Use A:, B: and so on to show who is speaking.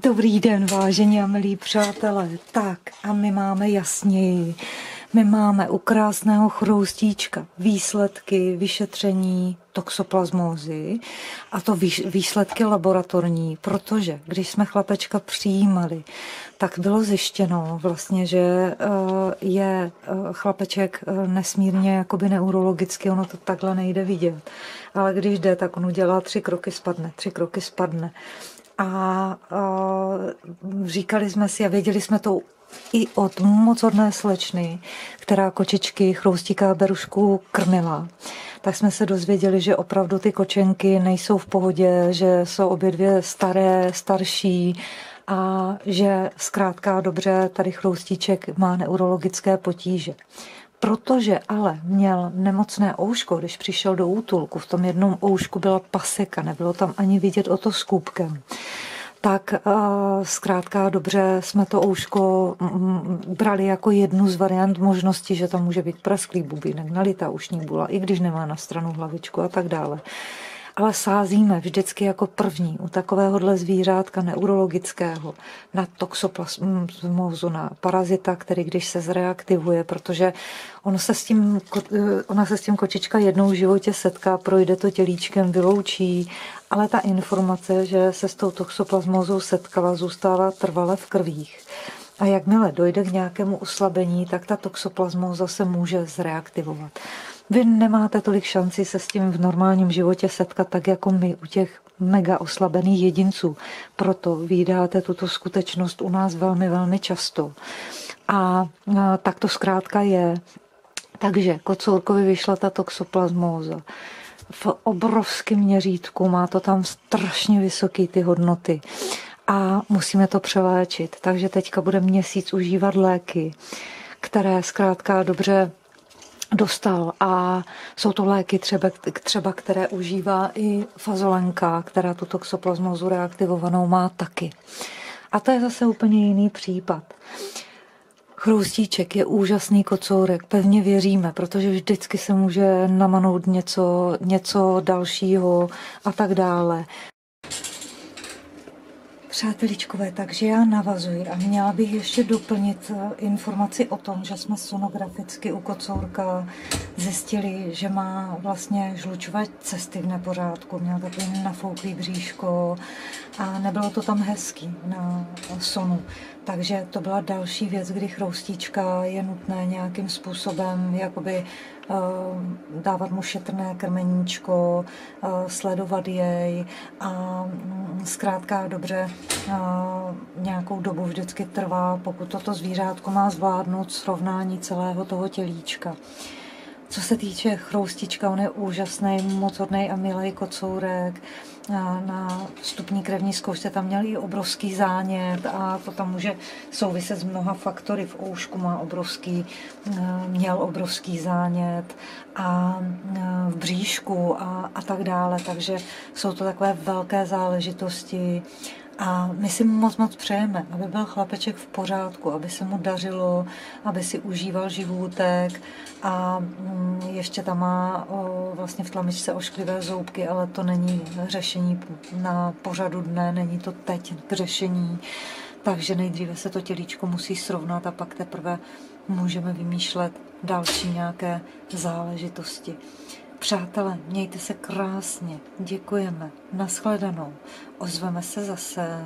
A: Dobrý den, vážení a milí přátelé. Tak, a my máme jasněji. My máme u krásného chroustíčka výsledky vyšetření toxoplasmózy a to výsledky laboratorní, protože když jsme chlapečka přijímali, tak bylo zjištěno vlastně, že eh, je eh, chlapeček eh, nesmírně jakoby neurologicky, ono to takhle nejde vidět, ale když jde, tak on udělá tři kroky, spadne, tři kroky, spadne. A, a říkali jsme si a věděli jsme to i od moc hodné slečny, která kočičky chroustíka berušku krmila, tak jsme se dozvěděli, že opravdu ty kočenky nejsou v pohodě, že jsou obě dvě staré, starší a že zkrátka dobře tady chroustíček má neurologické potíže. Protože ale měl nemocné ouško, když přišel do útulku, v tom jednom oušku byla paseka, nebylo tam ani vidět o to skůpkem, tak uh, zkrátka dobře jsme to ouško brali jako jednu z variant možnosti, že tam může být prasklý bubínek, nalitá ušní bula, i když nemá na stranu hlavičku a tak dále ale sázíme vždycky jako první u takovéhohle zvířátka neurologického na toxoplasmózu, na parazita, který když se zreaktivuje, protože on se s tím, ona se s tím kočička jednou v životě setká, projde to tělíčkem, vyloučí, ale ta informace, že se s tou toxoplasmózou setkala, zůstává trvale v krvích. A jakmile dojde k nějakému oslabení, tak ta toxoplasmóza se může zreaktivovat. Vy nemáte tolik šanci se s tím v normálním životě setkat tak jako my u těch mega oslabených jedinců. Proto vydáte tuto skutečnost u nás velmi, velmi často. A tak to zkrátka je. Takže kocourkovi vyšla ta toxoplasmóza v obrovském měřítku, má to tam strašně vysoké ty hodnoty a musíme to přeléčit. Takže teďka bude měsíc užívat léky, které zkrátka dobře dostal a jsou to léky třeba, třeba které užívá i fazolenka, která tu toxoplasmozu reaktivovanou má taky. A to je zase úplně jiný případ. Chroustíček je úžasný kocourek, pevně věříme, protože vždycky se může namanout něco, něco dalšího a tak dále. Přáteličkové, takže já navazuji a měla bych ještě doplnit eh, informaci o tom, že jsme sonograficky u kocourka zjistili, že má vlastně žlučové cesty v nepořádku, měl takový nafouklý bříško a nebylo to tam hezký na sonu. Takže to byla další věc, kdy chroustička je nutné nějakým způsobem jakoby uh, dávat mu šetrné krmeníčko, uh, sledovat jej a zkrátka dobře nějakou dobu vždycky trvá, pokud toto zvířátko má zvládnout srovnání celého toho tělíčka. Co se týče chroustička, on je úžasný, moc hodný a milý kocourek. Na vstupní krevní zkoušce tam měl i obrovský zánět a to tam může souviset s mnoha faktory. V oušku má obrovský, měl obrovský zánět a v bříšku a, a tak dále. Takže jsou to takové velké záležitosti a my si moc moc přejeme, aby byl chlapeček v pořádku, aby se mu dařilo, aby si užíval živůtek a mm, ještě tam má o, vlastně v tlamičce ošklivé zoubky, ale to není řešení na pořadu dne, není to teď k řešení. Takže nejdříve se to tělíčko musí srovnat a pak teprve můžeme vymýšlet další nějaké záležitosti. Přátelé, mějte se krásně, děkujeme, nashledanou, ozveme se zase.